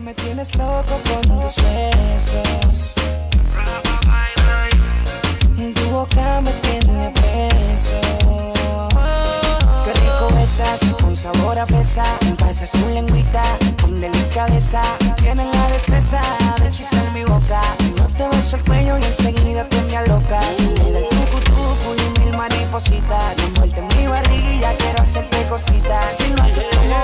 Me tienes loco con tus besos. Tu boca me tiene preso. Qué rico besas, con sabor a fresa. Pasa su lengüita con delicadeza. Tienes la destreza de hechizar mi boca. No te vas al cuello y enseguida tú me alocas. Me da el y mil maripositas. No sueltes mi barriga, quiero hacerte cositas. Si lo haces como